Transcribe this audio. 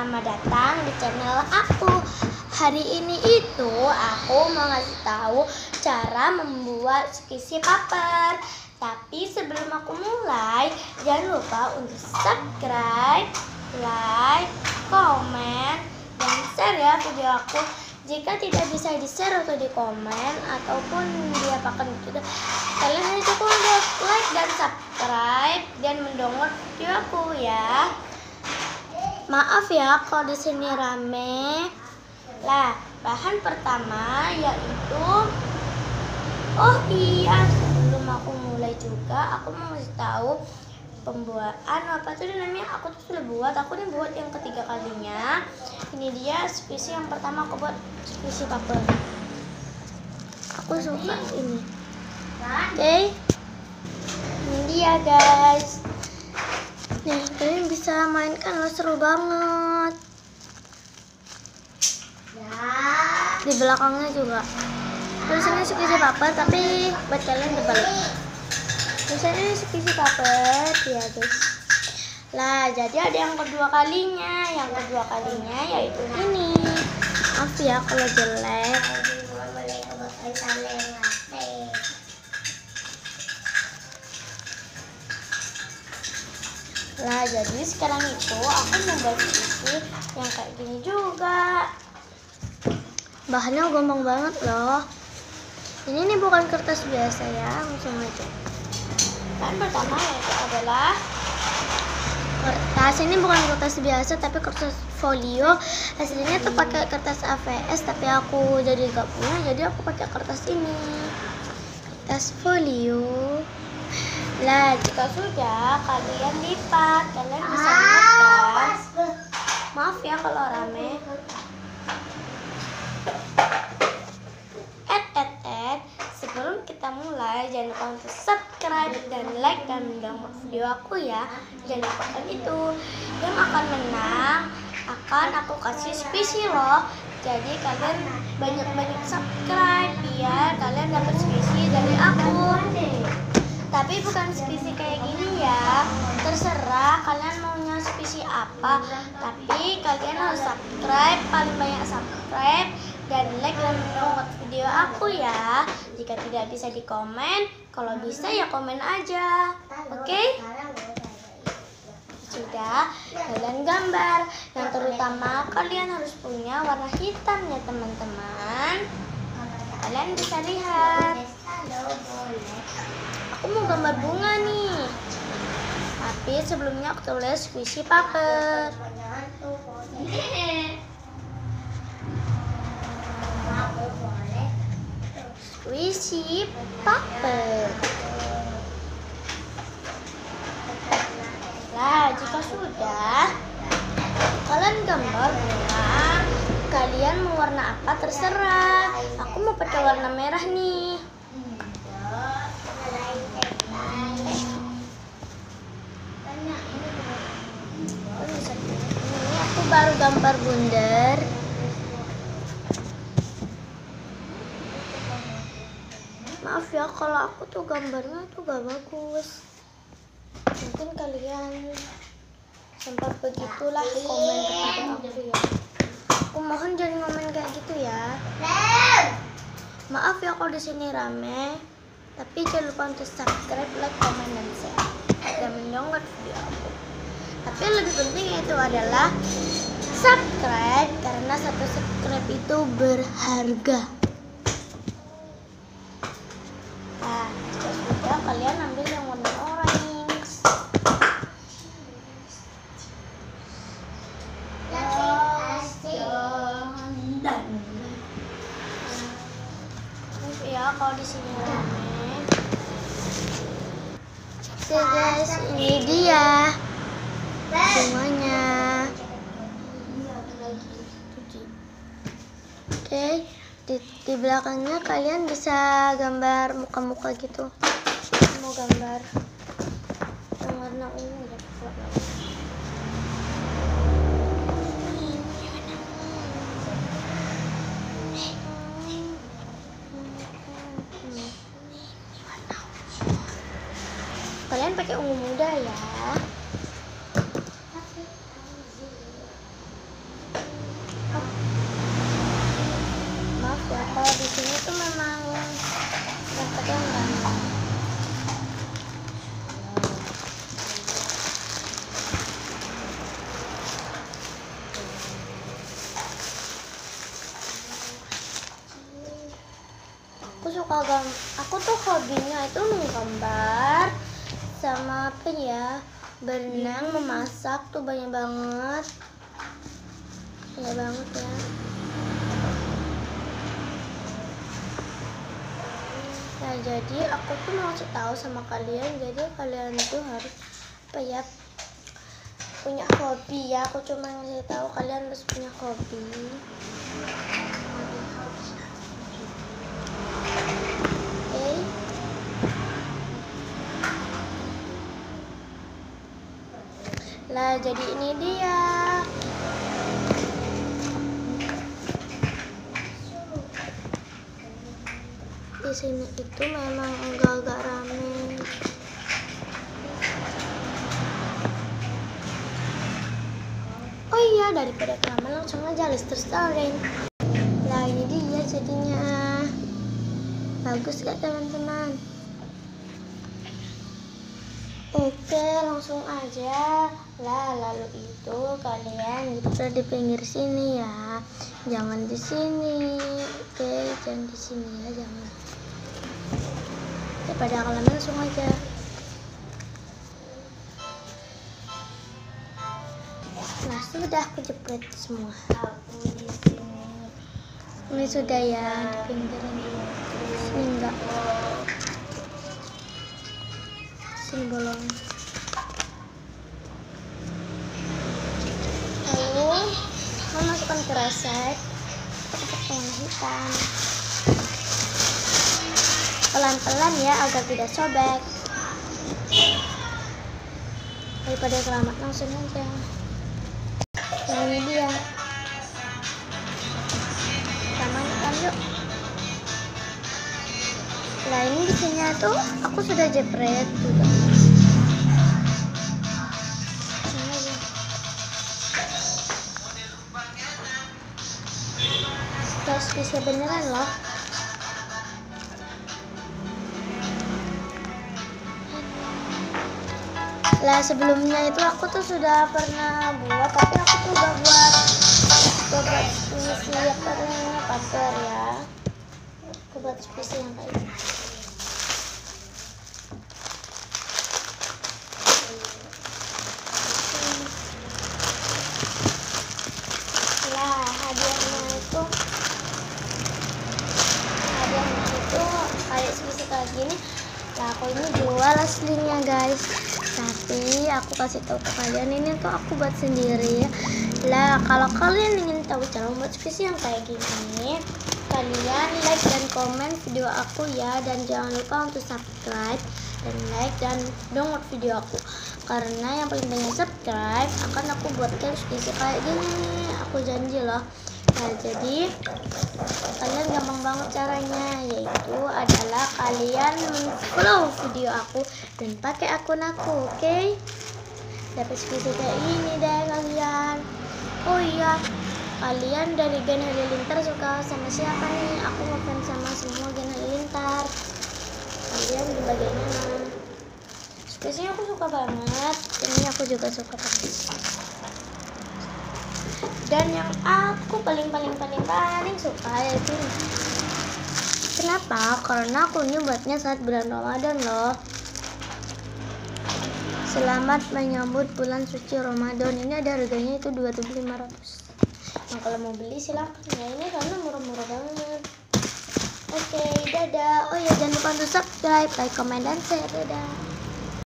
selamat datang di channel aku. Hari ini itu aku mau ngasih tahu cara membuat skisi paper. Tapi sebelum aku mulai, jangan lupa untuk subscribe, like, komen, dan share ya video aku. Jika tidak bisa di-share atau di komen ataupun diapakan itu, kalian hanya cukup untuk like dan subscribe dan mendownload video aku ya. Maaf ya kalau di sini rame. Lah, bahan pertama yaitu Oh iya, sebelum aku mulai juga aku mau kasih tahu pembuatan apa tuh namanya aku tuh sudah buat aku nih buat yang ketiga kalinya ini dia spesies yang pertama aku buat spesies paper aku suka ini oke okay. ini dia guys bisa mainkan loh seru banget. Di belakangnya juga. Tulisannya skisi paper tapi buat kalian terbalik tulisannya skisi paper ya guys. Lah jadi ada yang kedua kalinya. Yang kedua kalinya yaitu ini. Maaf ya kalau jelek Nah, jadi sekarang itu aku membuat isi yang kayak gini juga. Bahannya gampang banget loh. Ini nih bukan kertas biasa ya, langsung aja. Bahan pertama yaitu adalah kertas. Ini bukan kertas biasa tapi kertas folio. Hasilnya tuh pakai kertas AVS tapi aku jadi gak punya, jadi aku pakai kertas ini. Kertas folio. Nah, jika sudah kalian lipat, kalian bisa lihat kan? Maaf ya kalau rame. Et et et, sebelum kita mulai jangan lupa untuk subscribe dan like dan mendownload video aku ya. Jangan lupakan itu. Yang akan menang akan aku kasih spesial loh. Jadi kalian banyak-banyak subscribe biar kalian dapat spesial dari aku tapi bukan spesies kayak gini ya terserah kalian maunya spesies apa tapi kalian harus subscribe paling banyak subscribe dan like dan menonton video aku ya. Jika tidak bisa di komen kalau bisa ya komen aja oke? Okay? sudah kalian gambar. Yang terutama kalian harus punya warna hitam ya teman-teman. Kalian bisa lihat. Aku mau gambar bunga nih tapi sebelumnya aku tulis squishy paper. Squishy paper. Nah jika sudah kalian gambar bunga kalian mau warna apa terserah. Aku mau pakai warna merah nih ini aku baru gambar bundar. Maaf ya kalau aku tuh gambarnya tuh gak bagus. Mungkin kalian sempat begitulah komen kepada aku ya. Aku mohon jangan komen kayak gitu ya. Maaf ya kalau di sini rame tapi jangan lupa untuk subscribe like komen dan share. Dan mendownload video aku tapi yang lebih penting itu adalah subscribe karena satu subscribe itu berharga. Nah jika sudah kalian ambil yang warna orange. Dan ya kalau di sini rame. Guys, ini dia semuanya. Oke, di, di belakangnya kalian bisa gambar muka-muka gitu. Mau gambar yang warna ungu ya. Kalian pakai ungu muda ya. Suka gam aku tuh hobinya itu menggambar sama apa ya berenang memasak tuh banyak banget. Banyak banget ya. Nah jadi aku tuh mau kasih tahu sama kalian jadi kalian tuh harus apa ya punya hobi ya. Aku cuma ngasih tahu kalian harus punya hobi Oke. Jadi ini dia. Di sini itu memang agak-agak rame. Oh iya, daripada kelamaan langsung aja Lister Story. Nah ini dia jadinya. Bagus gak teman-teman? Oke, langsung aja. Lah, lalu itu kalian gitu di pinggir sini ya. Jangan di sini. Oke, jangan di sini ya, jangan. Daripada kalian langsung aja. Nah, sudah aku jepret semua. Ini sudah ya di pinggiran Sini enggak. Sini bolong. Lalu mau masukkan ke resek. Pakai warna hitam. Pelan-pelan ya agar tidak sobek. Daripada kelamaan langsung aja. Nah ini dia. Kita mainkan yuk. Nah ini di sini tuh aku sudah jepret juga. Bisa beneran loh. Lah sebelumnya itu aku tuh sudah pernah buat tapi aku tuh udah buat buat puisi apa namanya paper ya. Aku buat puisi yang kayak gini. Lah hadiahnya itu hadiahnya itu kayak puisi kayak gini. Lah aku ini jual aslinya guys aku kasih tahu ke kalian. Ini tuh aku buat sendiri. Lah kalau kalian ingin tahu cara membuat skripsi yang kayak gini kalian like dan komen video aku ya. Dan jangan lupa untuk subscribe dan like dan download video aku. Karena yang paling banyak subscribe akan aku buatkan skripsi kayak gini. Aku janji loh nah jadi kalian gampang banget caranya yaitu adalah kalian follow video aku dan pakai akun aku oke? Okay? dapat kayak ini deh kalian. Oh iya kalian dari Gen Halilintar suka sama siapa nih? Aku ngefans sama semua Gen Halilintar kalian bagaimana spesinya aku suka banget. Ini aku juga suka banget dan yang aku paling paling paling paling suka yaitu kenapa? Karena aku ini buatnya saat bulan Ramadan loh. Selamat menyambut bulan suci Ramadan. Ini ada harganya itu 2500 nah kalau mau beli silahkan ya ini karena murah-murah banget. Oke dadah. Oh ya jangan lupa untuk subscribe like comment dan share. Dadah